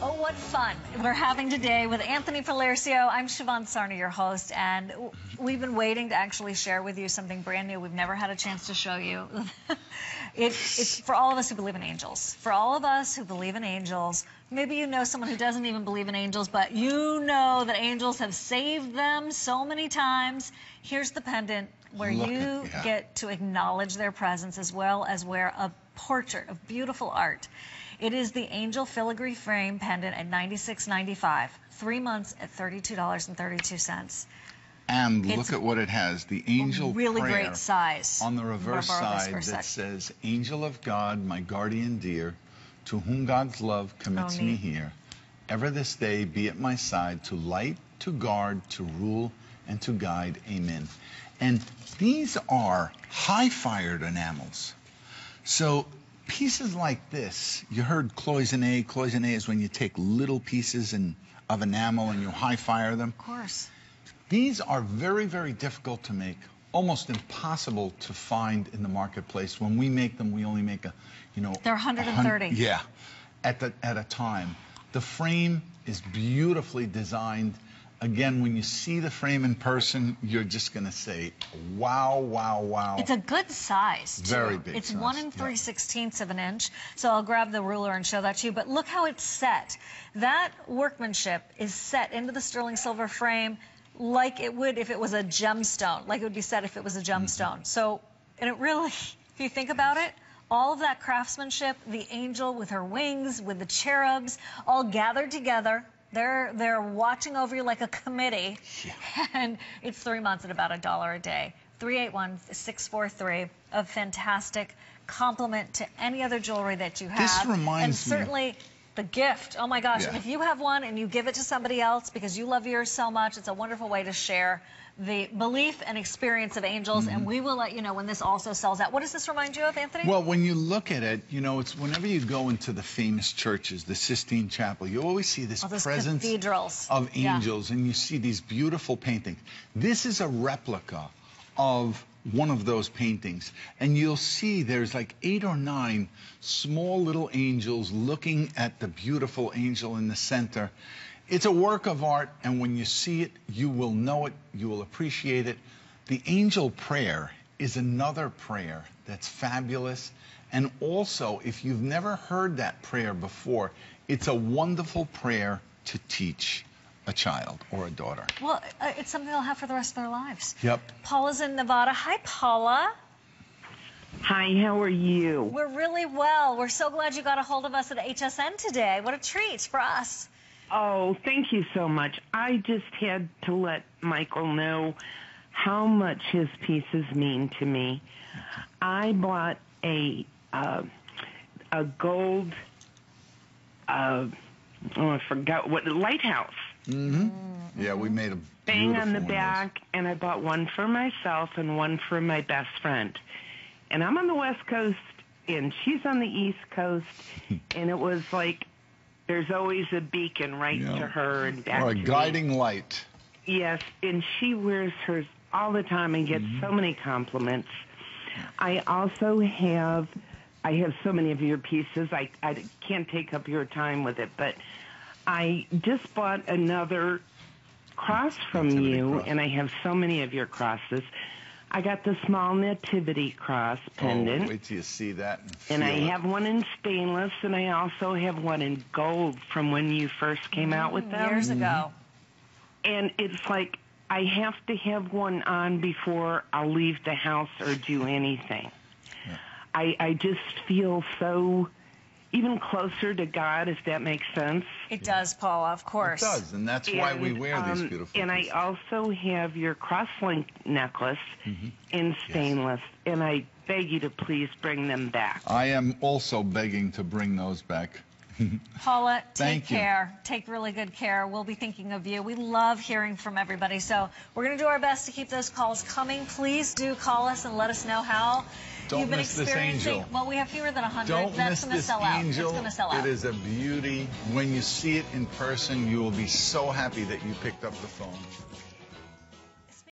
Oh, what fun we're having today with Anthony Paolercio. I'm Siobhan Sarna, your host, and we've been waiting to actually share with you something brand new we've never had a chance to show you. it, it's for all of us who believe in angels. For all of us who believe in angels, maybe you know someone who doesn't even believe in angels, but you know that angels have saved them so many times. Here's the pendant where Look you at- yeah. get to acknowledge their presence as well as wear a portrait of beautiful art. It is the Angel Filigree Frame pendant at $96.95. Three months at $32.32. And It's look at what it has. The angel really great size. on the reverse We'll borrow this side that sec. says, Angel of God, my guardian dear, to whom God's love commits Oh, me here. Ever this day be at my side to light, to guard, to rule, and to guide. Amen. And these are high-fired enamels. So pieces like this, you heard cloisonne. Cloisonne is when you take little pieces and, of enamel and you high-fire them. Of course. These are very, very difficult to make, almost impossible to find in the marketplace. When we make them, we only make a, you know, They're a hun- 130. Yeah, at the at a time. The frame is beautifully designed. Again, when you see the frame in person, you're just going to say, "Wow, wow, wow!" It's a good size. Too. Very big It's size, one and yeah. three sixteenths of an inch. So I'll grab the ruler and show that to you. But look how it's set. That workmanship is set into the sterling silver frame like it would if it was a gemstone, like it would be set if it was a Mm-hmm. gemstone. So, and it really, if you think about it, all of that craftsmanship, the angel with her wings, with the cherubs, all gathered together. They're they're watching over you like a committee, and it's three months at about a dollar a day. 381-643, a fantastic compliment to any other jewelry that you have. This and reminds me- certainly the gift. Oh my gosh! Yeah. And if you have one and you give it to somebody else because you love yours so much, it's a wonderful way to share the belief and experience of angels. And mm-hmm. we will let you know when this also sells out. What does this remind you of, Anthony? Well, when you look at it, you know, it's whenever you go into the famous churches, the Sistine Chapel, you always see this oh, presence cathedrals. of Yeah. angels, and you see these beautiful paintings. This is a replica of one of those paintings, and you'll see there's like eight or nine small little angels looking at the beautiful angel in the center. It's a work of art, and when you see it, you will know it, you will appreciate it. The angel prayer is another prayer that's fabulous. And also, if you've never heard that prayer before, it's a wonderful prayer to teach a child or a daughter. Well, uh, it's something they'll have for the rest of their lives. Yep. Paula's in Nevada. Hi, Paula. Hi, how are you? We're really well. We're so glad you got a hold of us at HSN today. What a treat for us. Oh, thank you so much. I just had to let Michael know how much his pieces mean to me. I bought a uh, a gold uh, oh I forgot what lighthouse Yeah, we made a bang on the back, and I bought one for myself and one for my best friend. And I'm on the West Coast, and she's on the East Coast, and it was like there's always a beacon right Yeah. to her and back Or a to me. guiding light. Yes, and she wears hers all the time and gets Mm-hmm. so many compliments. I also have, I have so many of your pieces. I, I can't take up your time with it, but I just bought another cross from Nativity you, cross. and I have so many of your crosses. I got the small nativity cross oh, pendant. Oh, wait till you see that. And And, I it. have one in stainless, and I also have one in gold from when you first came out with them. Years ago. Mm-hmm. And it's like I have to have one on before I'll leave the house or do anything. I I just feel so even closer to God, if that makes sense. It does, Paula, of course. It does, and that's why we And, wear these um, beautiful And I also have your crosslink necklace in stainless, and I beg you to please bring them back. I am also begging to bring those back. Paula, take Thank you. care. Take really good care. We'll be thinking of you. We love hearing from everybody. So we're going to do our best to keep those calls coming. Please do call us and let us know how Don't you've been miss this experiencing. angel. Well, we have fewer than 100. Don't That's miss this sell out. angel. It's going to sell out. It is a beauty. When you see it in person, you will be so happy that you picked up the phone.